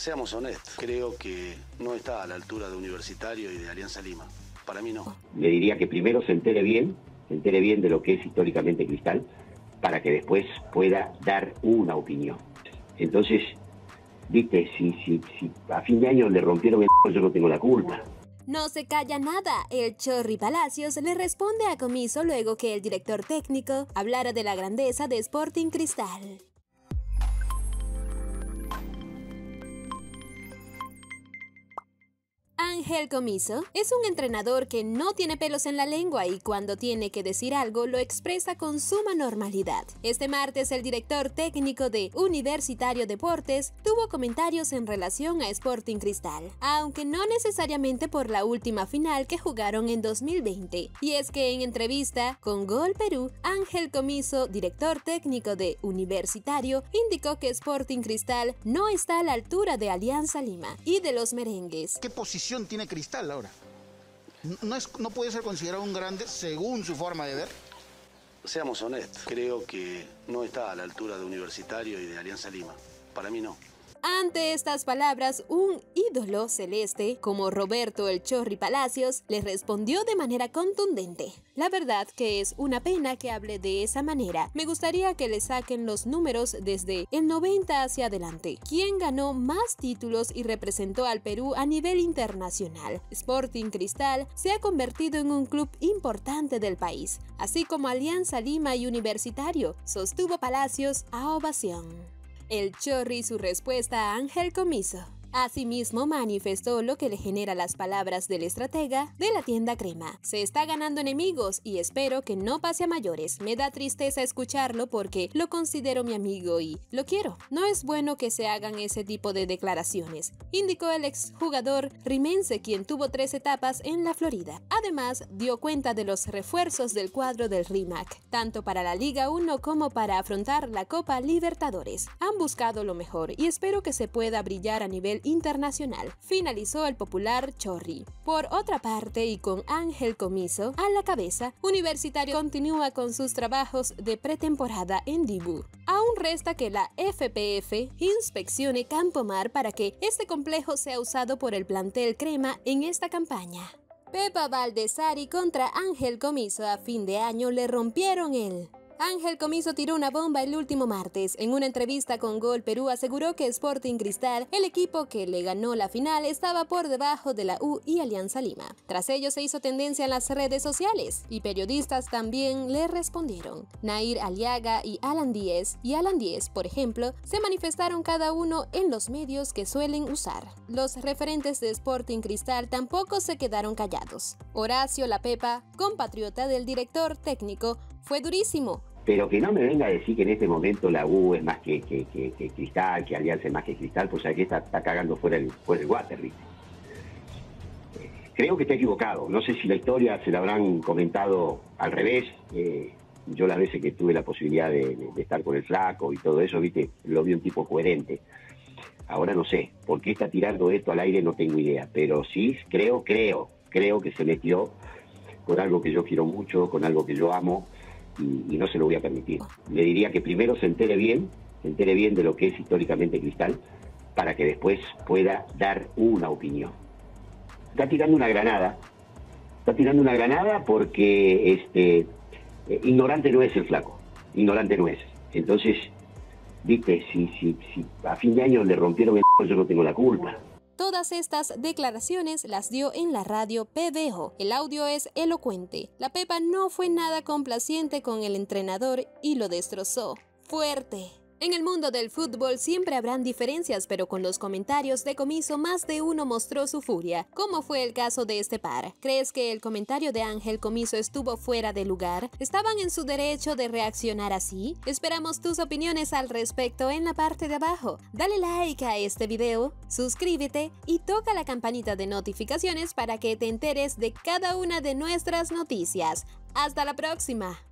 Seamos honestos, creo que no está a la altura de Universitario y de Alianza Lima. Para mí no. Le diría que primero se entere bien, se entere bien de lo que es históricamente Cristal, para que después pueda dar una opinión. Entonces, viste, si, si, si a fin de año le rompieron el yo no tengo la culpa. No se calla nada. El Chorri Palacios le responde a Comiso luego que el director técnico hablara de la grandeza de Sporting Cristal. Ángel Comiso es un entrenador que no tiene pelos en la lengua y cuando tiene que decir algo lo expresa con suma normalidad. Este martes el director técnico de Universitario Deportes tuvo comentarios en relación a Sporting Cristal, aunque no necesariamente por la última final que jugaron en 2020. Y es que en entrevista con Gol Perú, Ángel Comiso, director técnico de Universitario, indicó que Sporting Cristal no está a la altura de Alianza Lima y de los merengues. ¿Qué posición tiene Cristal ahora? ¿No, es, ¿No puede ser considerado un grande según su forma de ver? Seamos honestos, creo que no está a la altura de Universitario y de Alianza Lima. Para mí no. Ante estas palabras, un ídolo celeste como Roberto El Chorri Palacios le respondió de manera contundente. La verdad que es una pena que hable de esa manera. Me gustaría que le saquen los números desde el 90 hacia adelante. ¿Quién ganó más títulos y representó al Perú a nivel internacional? Sporting Cristal se ha convertido en un club importante del país, así como Alianza Lima y Universitario, sostuvo Palacios a ovación. El Chorri su respuesta a Ángel Comiso. Asimismo, manifestó lo que le genera las palabras del estratega de la tienda Crema. Se está ganando enemigos y espero que no pase a mayores. Me da tristeza escucharlo porque lo considero mi amigo y lo quiero. No es bueno que se hagan ese tipo de declaraciones, indicó el exjugador rimense quien tuvo tres etapas en la Florida. Además, dio cuenta de los refuerzos del cuadro del RIMAC, tanto para la Liga 1 como para afrontar la Copa Libertadores. Han buscado lo mejor y espero que se pueda brillar a nivel internacional, finalizó el popular Chorri. Por otra parte, y con Ángel Comiso a la cabeza, Universitario continúa con sus trabajos de pretemporada en Dibu. Aún resta que la FPF inspeccione Campo Mar para que este complejo sea usado por el plantel Crema en esta campaña. Pepa Valdesari contra Ángel Comiso a fin de año le rompieron el Ángel Comiso tiró una bomba el último martes. En una entrevista con Gol Perú aseguró que Sporting Cristal, el equipo que le ganó la final, estaba por debajo de la U y Alianza Lima. Tras ello se hizo tendencia en las redes sociales y periodistas también le respondieron. Nair Aliaga y Alan Díez y Alan Díez, por ejemplo, se manifestaron cada uno en los medios que suelen usar. Los referentes de Sporting Cristal tampoco se quedaron callados. Horacio La Pepa, compatriota del director técnico, fue durísimo pero que no me venga a decir que en este momento la U es más que, Cristal, que Alianza es más que Cristal, pues aquí está, está cagando fuera el, fuera el water, eh, creo que está equivocado. No sé si la historia se la habrán comentado al revés. Eh, yo las veces que tuve la posibilidad de, estar con el flaco y todo eso, viste, lo vi un tipo coherente. Ahora no sé, por qué está tirando esto al aire no tengo idea, pero sí creo, creo, creo que se metió con algo que yo quiero mucho, con algo que yo amo, y, no se lo voy a permitir. Le diría que primero se entere bien, se entere bien de lo que es históricamente Cristal, para que después pueda dar una opinión. Está tirando una granada, está tirando una granada porque este eh, ignorante no es el flaco, ignorante no es. Entonces, viste, si, si, si a fin de año le rompieron el yo no tengo la culpa. Todas estas declaraciones las dio en la radio PBO. El audio es elocuente. La Pepa no fue nada complaciente con el entrenador y lo destrozó. Fuerte. En el mundo del fútbol siempre habrán diferencias, pero con los comentarios de comiso más de uno mostró su furia, como fue el caso de este par. ¿Crees que el comentario de Ángel Comiso estuvo fuera de lugar? ¿Estaban en su derecho de reaccionar así? Esperamos tus opiniones al respecto en la parte de abajo. Dale like a este video, suscríbete y toca la campanita de notificaciones para que te enteres de cada una de nuestras noticias. ¡Hasta la próxima!